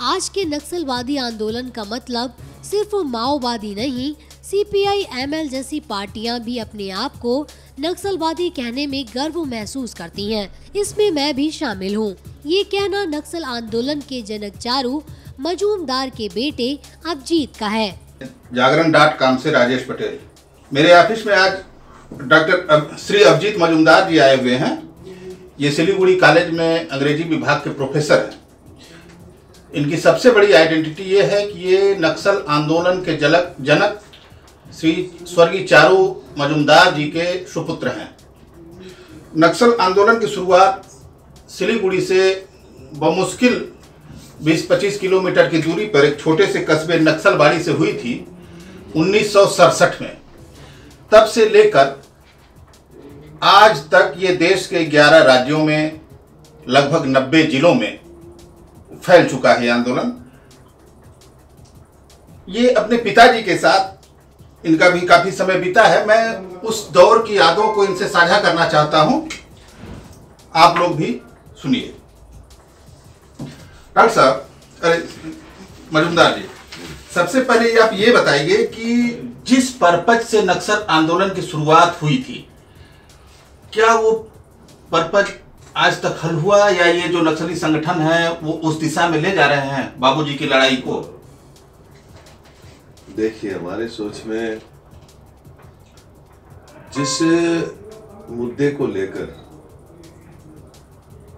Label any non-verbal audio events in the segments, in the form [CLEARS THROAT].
आज के नक्सलवादी आंदोलन का मतलब सिर्फ़ माओवादी नहीं सीपीआई एमएल जैसी पार्टियाँ भी अपने आप को नक्सलवादी कहने में गर्व महसूस करती हैं। इसमें मैं भी शामिल हूँ। ये कहना नक्सल आंदोलन के जनक चारू मजूमदार के बेटे अभिजीत का है। जागरण डॉट कॉम ऐसी राजेश पटेल। मेरे ऑफ़िस में आज डॉक्टर श्री अभिजीत मजूमदार जी आए हुए हैं। ये सिलीगुड़ी कॉलेज में अंग्रेज़ी विभाग के प्रोफेसर हैं। इनकी सबसे बड़ी आइडेंटिटी ये है कि ये नक्सल आंदोलन के जलक, जनक श्री स्वर्गीय चारू मजुमदार जी के सुपुत्र हैं। नक्सल आंदोलन की शुरुआत सिलीगुड़ी से बमुश्किल 20-25 किलोमीटर की दूरी पर एक छोटे से कस्बे नक्सलबाड़ी से हुई थी, उन्नीस सौ सड़सठ में। तब से लेकर आज तक ये देश के 11 राज्यों में, लगभग 90 जिलों में फैल चुका है आंदोलन। ये अपने पिताजी के साथ इनका भी काफ़ी समय बीता है। मैं उस दौर की यादों को इनसे साझा करना चाहता हूँ। आप लोग भी सुनिए। डॉक्टर साहब, अरे, मजूमदार जी, सबसे पहले आप ये बताइए कि जिस पर्पज से नक्सल आंदोलन की शुरुआत हुई थी, क्या वो पर्पज आज तक हल हुआ या ये जो नक्सली संगठन है, वो उस दिशा में ले जा रहे हैं बाबूजी की लड़ाई को? देखिए, हमारे सोच में जिस मुद्दे को लेकर,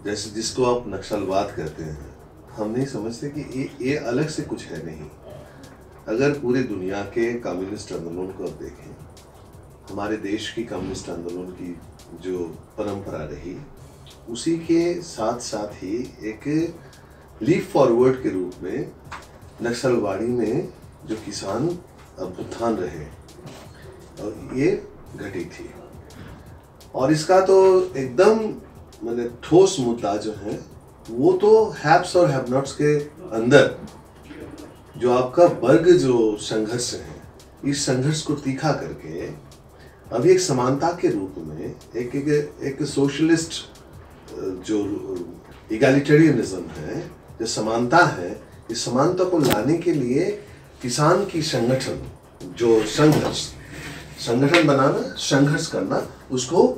जैसे जिसको आप नक्सलवाद कहते हैं, हम नहीं समझते कि ये ये अलग से कुछ है नहीं। अगर पूरे दुनिया के कम्युनिस्ट आंदोलन को आप देखें, हमारे देश की कम्युनिस्ट आंदोलन की जो परंपरा रही उसी के साथ साथ ही एक लीप फॉरवर्ड के रूप में नक्सलवाड़ी में जो किसान अब उत्थान रहे और ये घटी थी। और इसका तो एकदम मैंने ठोस मुद्दा जो है वो तो हैप्स और हैव नॉट्स के अंदर जो आपका वर्ग जो संघर्ष है इस संघर्ष को तीखा करके अभी एक समानता के रूप में एक एक, एक सोशलिस्ट जो इगालिटेरियनिज्म है, जो समानता है, इस समानता को लाने के लिए किसान की संगठन, जो संघर्ष, संगठन बनाना, संघर्ष करना, उसको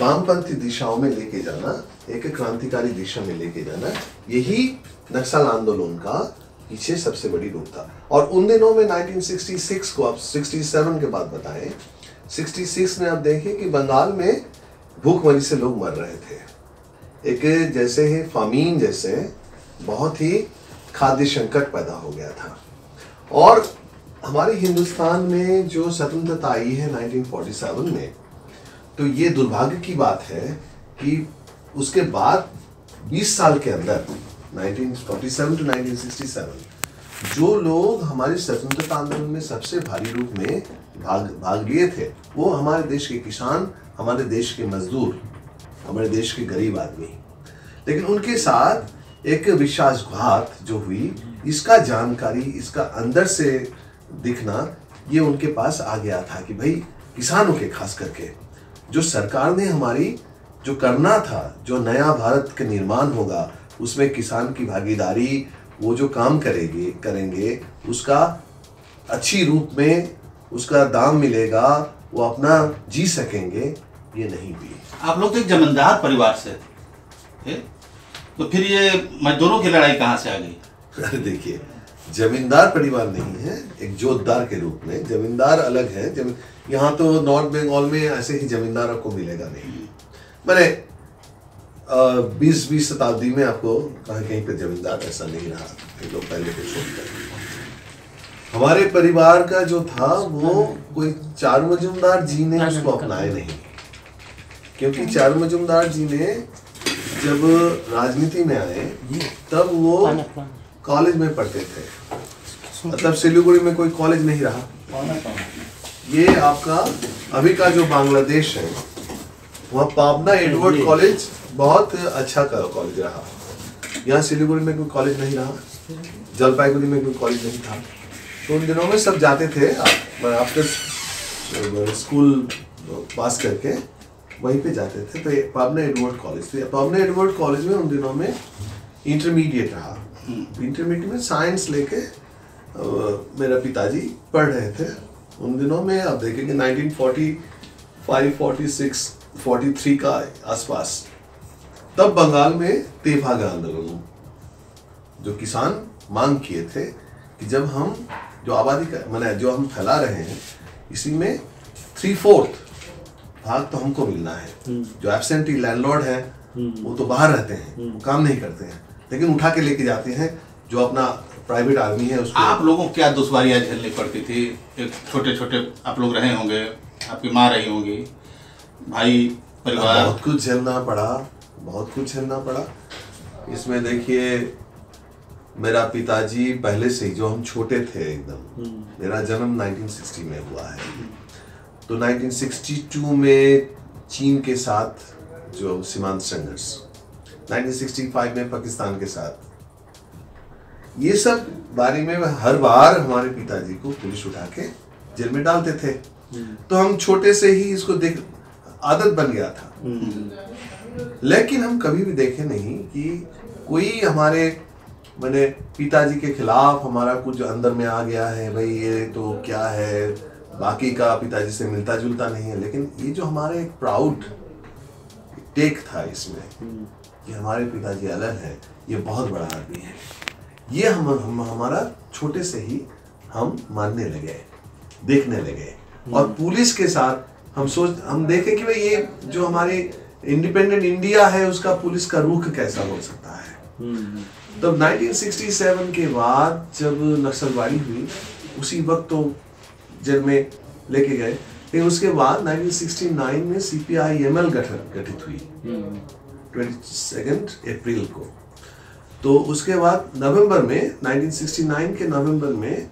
वामपंथी दिशाओं में लेके जाना, एक क्रांतिकारी दिशा में लेके जाना, यही नक्सल आंदोलन का पीछे सबसे बड़ी रूप था। और उन दिनों में 1966 को आप 67 के बाद बताएँ 66 में आप देखें कि बंगाल में भूखमरी से लोग मर रहे थे। एक जैसे ही फामीन जैसे बहुत ही खाद्य संकट पैदा हो गया था। और हमारे हिंदुस्तान में जो स्वतंत्रता आई है 1947 में तो ये दुर्भाग्य की बात है कि उसके बाद 20 साल के अंदर 1947 टू 1967 जो लोग हमारे स्वतंत्रता आंदोलन में सबसे भारी रूप में भाग भाग लिए थे, वो हमारे देश के किसान, हमारे देश के मजदूर। हमारे देश के गरीब आदमी। लेकिन उनके साथ एक विश्वासघात जो हुई, इसका जानकारी, इसका अंदर से दिखना, ये उनके पास आ गया था कि भाई, किसानों के खास करके, जो सरकार ने हमारी, जो करना था, जो नया भारत का निर्माण होगा, उसमें किसान की भागीदारी, वो जो काम करेगी, करेंगे, उसका अच्छी रूप में, उसका दाम मिलेगा, वो अपना जी सकेंगे ये नहीं हुई आप लोग तो एक जमींदार परिवार से थे तो फिर ये मजदूरों की लड़ाई कहाँ से आ गई? अरे देखिए जमींदार परिवार नहीं है एक जोतदार के रूप में। जमींदार अलग है ज़मीन यहाँ तो नॉर्थ बंगाल में ऐसे ही जमींदार आपको मिलेगा नहीं। मैंने बीस बीस शताब्दी में आपको कहीं कहीं पे जमींदार ऐसा नहीं रहा कई लोग पहले के छोड़कर हमारे परिवार का जो था वो कोई चार मजुमदार जी ने उसको अपनाए नहीं। क्योंकि चार मजुमदार जी ने जब राजनीति में आए तब वो कॉलेज में पढ़ते थे। मतलब सिलीगुड़ी में कोई कॉलेज नहीं रहा। ये आपका अभी का जो बांग्लादेश है वह पाबना एडवर्ड कॉलेज बहुत अच्छा कॉलेज रहा। यहाँ सिलीगुड़ी में कोई कॉलेज नहीं रहा। जलपाईगुड़ी में कोई कॉलेज नहीं था। तो उन दिनों में सब जाते थे आफ्टर स्कूल पास करके। वहीं पे जाते थे तो पाबना एडवर्ड कॉलेज थे। पाबना एडवर्ड कॉलेज में उन दिनों में इंटरमीडिएट रहा। इंटरमीडिएट में साइंस लेके मेरा पिताजी पढ़ रहे थे। उन दिनों में आप देखेंगे 1945 46 43 का आसपास तब बंगाल में तेभागा आंदोलन जो किसान मांग किए थे कि जब हम जो आबादी का मैंने जो हम फैला रहे हैं इसी में थ्री फोर्थ भाग तो हमको मिलना है। जो एबसेंटी लैंडलॉर्ड है वो तो बाहर रहते हैं वो काम नहीं करते हैं। लेकिन उठा के लेके जाते हैं जो अपना प्राइवेट आर्मी है उसको। आप लोगों को क्या दुश्वारियाँ झेलनी पड़ती थी? एक छोटे छोटे आप लोग रहे होंगे आपकी माँ रही होंगी भाई परिवार। बहुत कुछ झेलना पड़ा बहुत कुछ झेलना पड़ा। इसमें देखिए मेरा पिताजी पहले से ही जो हम छोटे थे एकदम मेरा जन्म 1960 में हुआ है। तो 1962 में चीन के साथ जो सीमांत संघर्ष 1965 में पाकिस्तान के साथ। ये सब बारे में हर बार हमारे पिताजी को पुलिस उठा के जेल में डालते थे। तो हम छोटे से ही इसको देख आदत बन गया था। लेकिन हम कभी भी देखे नहीं कि कोई हमारे मैंने पिताजी के खिलाफ हमारा कुछ अंदर में आ गया है भाई ये तो क्या है? बाकी का पिताजी से मिलता जुलता नहीं है लेकिन ये जो हमारे एक प्राउड टेक था इसमें कि हमारे पिताजी अलग है ये बहुत बड़ा आदमी है। ये हम, हम हमारा छोटे से ही हम मानने लगे देखने लगे। और पुलिस के साथ हम सोच हम देखे कि भाई ये जो हमारे इंडिपेंडेंट इंडिया है उसका पुलिस का रुख कैसा हो सकता है? तब 1967 के बाद जब नक्सलवाड़ी हुई उसी वक्त तो जेल में लेके गए, लेकिन उसके बाद 1969 में सीपीआई एमएल गठन गठित हुई। ट्वेंटी अप्रैल को। तो उसके बाद नवंबर में 1969 के नवंबर में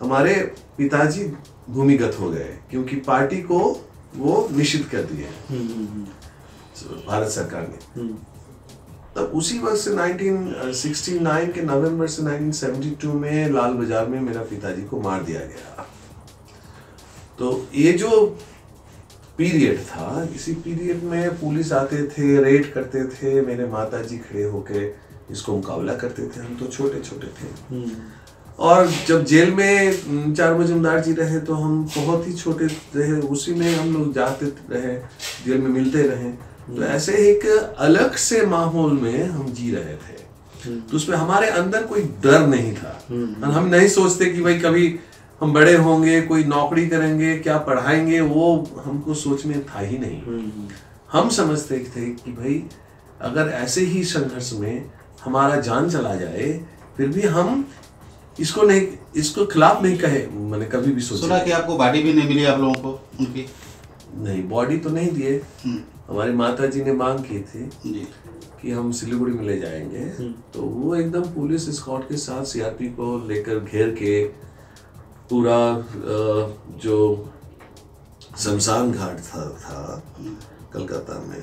हमारे पिताजी भूमिगत हो गए, क्योंकि पार्टी को वो निषिद्ध कर दिए। भारत सरकार ने। तब उसी वक्त से 1969 के नवंबर से 1972 में लाल बाज़ार में मेरा पिताजी को मार दिया गया। तो ये जो पीरियड था इसी पीरियड में पुलिस आते थे रेड करते थे मेरे माता जी खड़े होके इसको मुकाबला करते थे। हम तो छोटे छोटे थे और जब जेल में चार मजुमदार जी रहे तो हम बहुत ही छोटे रहे। उसी में हम लोग जाते रहे जेल में मिलते रहे। तो ऐसे एक अलग से माहौल में हम जी रहे थे। तो उसमें हमारे अंदर कोई डर नहीं था। और हम नहीं सोचते कि भाई कभी हम बड़े होंगे कोई नौकरी करेंगे क्या पढ़ाएँगे वो हमको सोच में था ही नहीं। हम समझते थे कि भाई अगर ऐसे ही संघर्ष में हमारा जान चला जाए फिर भी हम इसको नहीं इसको खिलाफ नहीं कहे मैंने कभी भी सुना सोचा कि आपको बॉडी भी नहीं मिली आप लोगों को उनकी? नहीं बॉडी तो नहीं दिए। हम्म, हमारी माता जी ने मांग की थी जी। कि हम सिलीगुड़ी में ले जाएँगे। तो वो एकदम पुलिस स्कॉट के साथ सीआरपी को लेकर घेर के पूरा जो शमशान घाट था था कलकत्ता में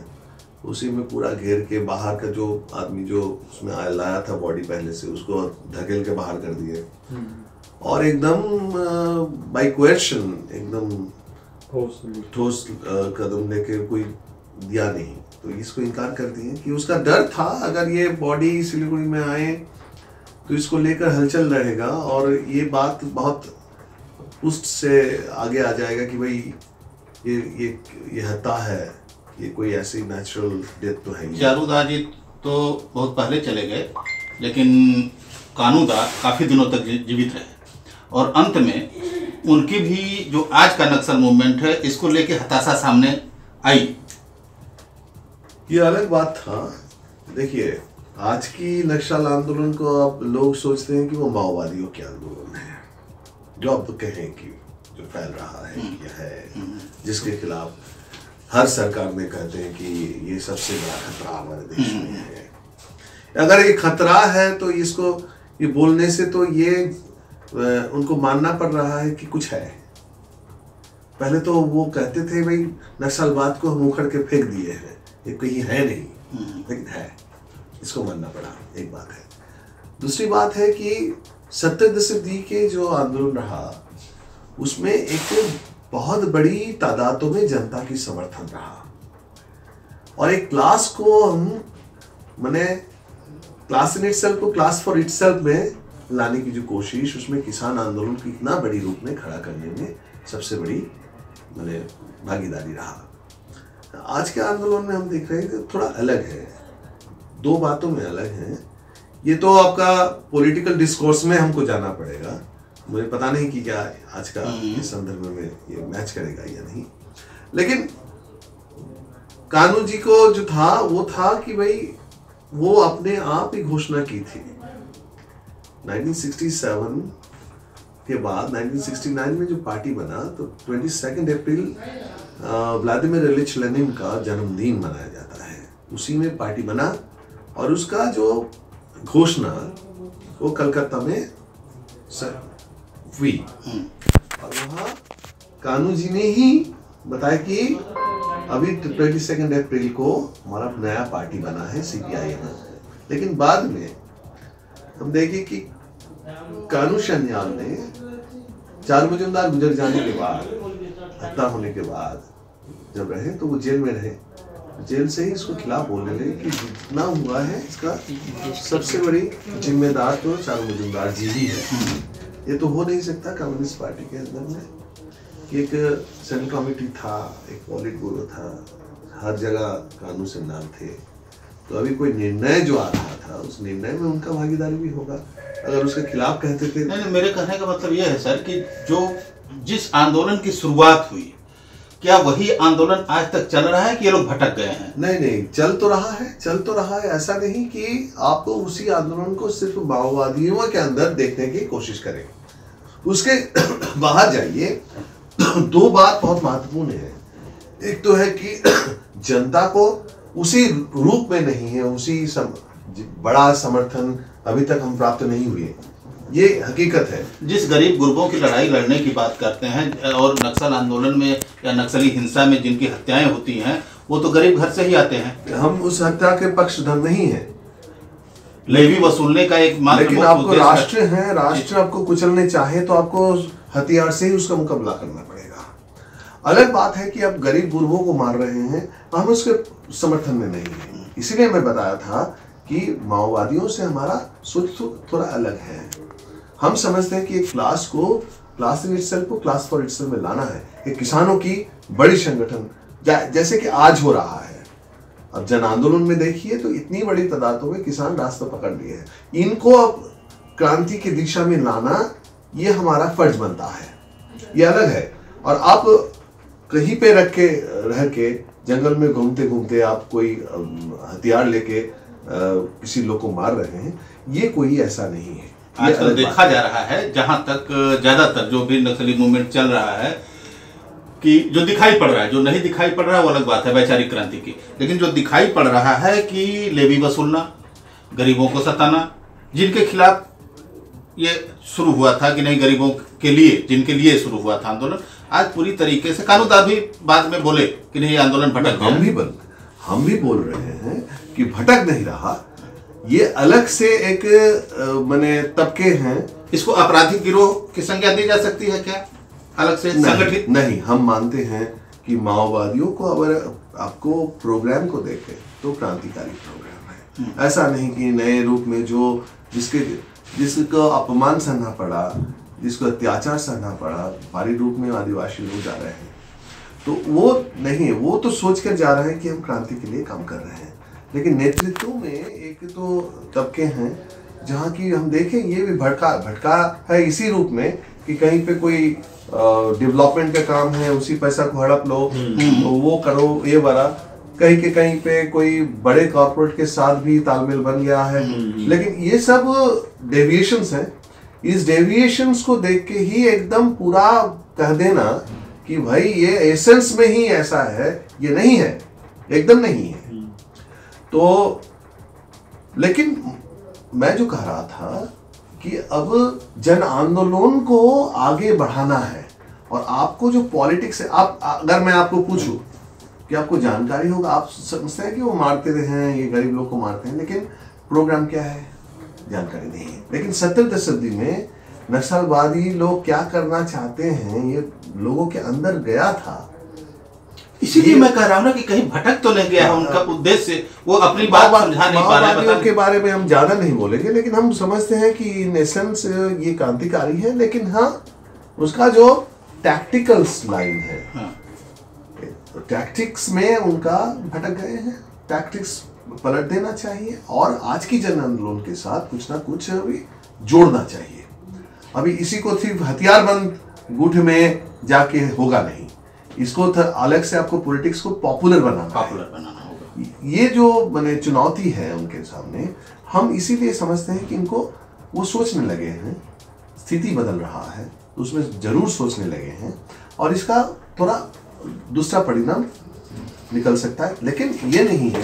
उसी में पूरा घेर के बाहर का जो आदमी जो उसमें आया- लाया था बॉडी पहले से उसको धकेल के बाहर कर दिए। और एकदम बाई क्वेश्चन एकदम ठोस कदम लेके कोई दिया नहीं। तो इसको इनकार कर दिए कि उसका डर था अगर ये बॉडी सिलीगुड़ी में आए तो इसको लेकर हलचल रहेगा। और ये बात बहुत पुष्ट से आगे आ जाएगा कि भाई ये ये ये हत्या है ये कोई ऐसी नेचुरल डेथ तो है चारूदा जी तो बहुत पहले चले गए लेकिन कानूदा काफ़ी दिनों तक जीवित रहे। और अंत में उनकी भी जो आज का नक्सल मूवमेंट है इसको लेके हताशा सामने आई। ये अलग बात था। देखिए आज की नक्सल आंदोलन को आप लोग सोचते हैं कि वो माओवादियों के आंदोलन है। जो अब कहें कि जो फैल रहा है ये है जिसके खिलाफ हर सरकार में कहते हैं कि ये सबसे बड़ा खतरा हमारे देश में है। अगर ये खतरा है तो इसको ये बोलने से तो ये उनको मानना पड़ रहा है कि कुछ है। पहले तो वो कहते थे भाई नक्सलवाद को हम उखड़ के फेंक दिए हैं। ये कहीं है नहीं लेकिन है। इसको मानना पड़ा एक बात है। दूसरी बात है कि सत्तर दशदी के जो आंदोलन रहा, उसमें एक बहुत बड़ी तादादों में जनता की समर्थन रहा। और एक क्लास को हम, मैंने क्लास इन इटसेल्फ को क्लास फॉर इटसेल्फ में लाने की जो कोशिश, उसमें किसान आंदोलन की इतना बड़ी रूप में खड़ा करने में सबसे बड़ी, मैंने भागीदारी रहा। आज के आंदोलन में हम देख रहे हैं थोड़ा अलग है। दो बातों में अलग है। ये तो आपका पॉलिटिकल डिस्कोर्स में हमको जाना पड़ेगा। मुझे पता नहीं कि क्या आज का इस संदर्भ में ये मैच करेगा या नहीं। लेकिन कानू जी को जो था वो था कि भाई वो अपने आप ही घोषणा की थी। 1967 के बाद 1969 में जो पार्टी बना तो 22 अप्रैल व्लादिमीर इलिच लेनिन का जन्मदिन मनाया जाता है। उसी में पार्टी बना और उसका जो घोषणा वो कलकत्ता में सर हुई। और वहाँ कानू जी ने ही बताया कि अभी ट्वेंटी सेकेंड अप्रैल को हमारा नया पार्टी बना है सीपीआईएम लेकिन बाद में हम देखें कि कानू शनियाल ने चार मजुमदार गुजर जाने के बाद हत्या होने के बाद जब रहे तो वो जेल में रहे। जेल से ही इसको खिलाफ बोलने लगे कि जितना हुआ है इसका सबसे बड़ी जिम्मेदार तो चारू मजुमदार जी ही है। ये तो हो नहीं सकता कम्युनिस्ट पार्टी के अंदर में। एक सेंट्रल कमेटी था, एक पॉलिट ब्यूरो था, हर जगह कानून से नाम थे। तो अभी कोई निर्णय जो आ रहा था, उस निर्णय में उनका भागीदारी भी होगा। अगर उसके खिलाफ कहते थे नहीं नहीं, मेरे कहने का मतलब यह है, सर, कि जो जिस आंदोलन की शुरुआत हुई क्या वही आंदोलन आज तक चल रहा है कि ये लोग भटक गए हैं? नहीं नहीं चल तो रहा है चल तो रहा है। ऐसा नहीं कि आप तो उसी आंदोलन को सिर्फ़ माओवादियों के अंदर देखने की कोशिश करें। उसके [CLEARS THROAT] बाहर जाइए। [CLEARS THROAT] दो बात बहुत महत्वपूर्ण है। एक तो है कि [CLEARS THROAT] जनता को उसी रूप में नहीं है उसी सम, बड़ा समर्थन अभी तक हम प्राप्त नहीं हुए। ये हकीकत है। जिस गरीब गुरबों की लड़ाई लड़ने की बात करते हैं और नक्सल आंदोलन में या नक्सली हिंसा में जिनकी हत्याएँ होती हैं वो तो गरीब घर से ही आते हैं। हम उस हत्या के पक्षधर नहीं है। लेवी वसूलने का एक लेकिन आपको राष्ट्र है राष्ट्र आपको कुचलने चाहे तो आपको हथियार से ही उसका मुकाबला करना पड़ेगा। अलग बात है कि आप गरीब गुरबों को मार रहे हैं हम उसके समर्थन में नहीं है। इसीलिए मैं बताया था कि माओवादियों से हमारा सोच तो थोड़ा अलग है। हम समझते हैं कि एक क्लास को क्लास इन इटसेल्फ को क्लास फॉर इटसेल्फ में लाना है। एक किसानों की बड़ी संगठन जैसे कि आज हो रहा है। अब जन आंदोलन में देखिए तो इतनी बड़ी तादादों में किसान रास्ता पकड़ लिए हैं। इनको अब क्रांति की दिशा में लाना ये हमारा फ़र्ज़ बनता है। ये अलग है। और आप कहीं पे रख के, रह के जंगल में घूमते घूमते आप कोई हथियार लेके किसी लोग को मार रहे हैं, ये कोई ऐसा नहीं है। आजकल देखा जा रहा है जहाँ तक ज़्यादातर जो भी नक्सली मूवमेंट चल रहा है कि जो दिखाई पड़ रहा है जो नहीं दिखाई पड़ रहा है वो अलग बात है वैचारिक क्रांति की। लेकिन जो दिखाई पड़ रहा है कि लेवी वसूलना गरीबों को सताना जिनके खिलाफ ये शुरू हुआ था कि नहीं गरीबों के लिए जिनके लिए शुरू हुआ था आंदोलन आज पूरी तरीके से कानूदा भी बाद में बोले कि नहीं आंदोलन भटक हम भी बोल हम भी बोल रहे हैं कि भटक नहीं रहा ये अलग से एक मैंने तबके हैं। इसको आपराधिक गिरोह की संज्ञा दी जा सकती है क्या? अलग से संगठित? नहीं हम मानते हैं कि माओवादियों को अगर आपको प्रोग्राम को देखें तो क्रांतिकारी प्रोग्राम है। हम्म। ऐसा नहीं कि नए रूप में जो जिसके जिसको अपमान सहना पड़ा जिसको अत्याचार सहना पड़ा भारी रूप में आदिवासी लोग जा रहे हैं। तो वो नहीं है वो तो सोच कर जा रहे हैं कि हम क्रांति के लिए काम कर रहे हैं। लेकिन नेतृत्व में एक तो तबके हैं जहाँ की हम देखें ये भी भटका भटका है इसी रूप में कि कहीं पे कोई डेवलपमेंट का काम है उसी पैसा को हड़प लो तो वो करो ये वाला। कहीं के कहीं पे कोई बड़े कॉर्पोरेट के साथ भी तालमेल बन गया है। हम्म, लेकिन ये सब डेविएशन हैं। इस डेविएशन को देख के ही एकदम पूरा कह देना कि भाई ये एसेंस में ही ऐसा है ये नहीं है एकदम नहीं है। तो लेकिन मैं जो कह रहा था कि अब जन आंदोलन को आगे बढ़ाना है और आपको जो पॉलिटिक्स है, आप, अगर मैं आपको पूछूँ, कि आपको जानकारी होगा, आप समझते हैं कि वो मारते रहे हैं, ये गरीब लोग को मारते हैं, लेकिन प्रोग्राम क्या है? जानकारी नहीं है। लेकिन सत्तर दशदी में नक्सलवादी लोग क्या करना चाहते हैं, ये लोगों के अंदर गया था इसीलिए मैं कह रहा हूँ ना कि कहीं भटक तो नहीं गया है उनका उद्देश्य वो अपनी बात समझा नहीं पा रहे के बारे में हम ज़्यादा नहीं बोलेंगे लेकिन हम समझते हैं कि एसेंस ये क्रांतिकारी है लेकिन हाँ उसका जो टैक्टिकल लाइन है हाँ, टैक्टिक्स में उनका भटक गए हैं। टैक्टिक्स पलट देना चाहिए और आज की जन आंदोलन के साथ कुछ ना कुछ अभी जोड़ना चाहिए। अभी इसी को सिर्फ़ हथियारबंद गुट में जाके होगा नहीं। इसको अलग से आपको पॉलिटिक्स को पॉपुलर बनाना पॉपुलर बनाना होगा। ये जो मैंने चुनौती है उनके सामने हम इसीलिए समझते हैं कि इनको वो सोचने लगे हैं स्थिति बदल रहा है तो उसमें ज़रूर सोचने लगे हैं और इसका थोड़ा दूसरा परिणाम निकल सकता है। लेकिन ये नहीं है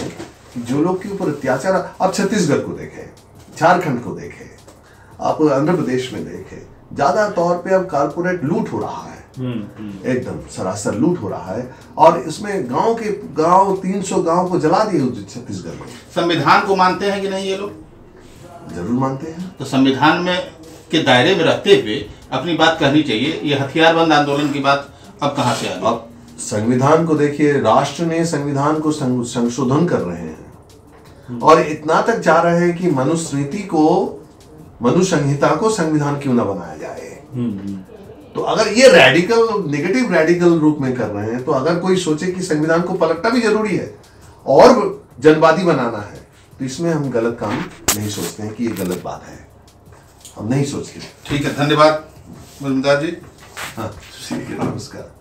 कि जो लोग के ऊपर अत्याचार आप छत्तीसगढ़ को देखें झारखंड को देखें आप आंध्र प्रदेश में देखें ज़्यादा तौर पे अब कारपोरेट लूट हो रहा है। एकदम सरासर लूट हो रहा है और इसमें गाँव के गाँव 300 गाँव को जला दिए छत्तीसगढ़ में। संविधान को मानते हैं कि नहीं ये लोग? ज़रूर मानते हैं। तो संविधान में के दायरे में रहते हुए अपनी बात कहनी चाहिए ये हथियारबंद आंदोलन की बात अब कहाँ से आ अब संविधान को देखिए राष्ट्र ने संविधान को संशोधन कर रहे हैं। और इतना तक जा रहे हैं कि मनुस्मृति को मनुसंहिता को संविधान क्यों ना बनाया जाए? तो अगर ये रेडिकल नेगेटिव रेडिकल रूप में कर रहे हैं तो अगर कोई सोचे कि संविधान को पलटना भी ज़रूरी है और जनवादी बनाना है तो इसमें हम गलत काम नहीं सोचते हैं कि ये गलत बात है। हम नहीं सोचते। ठीक है धन्यवाद मुजमुदार जी। हाँ नमस्कार।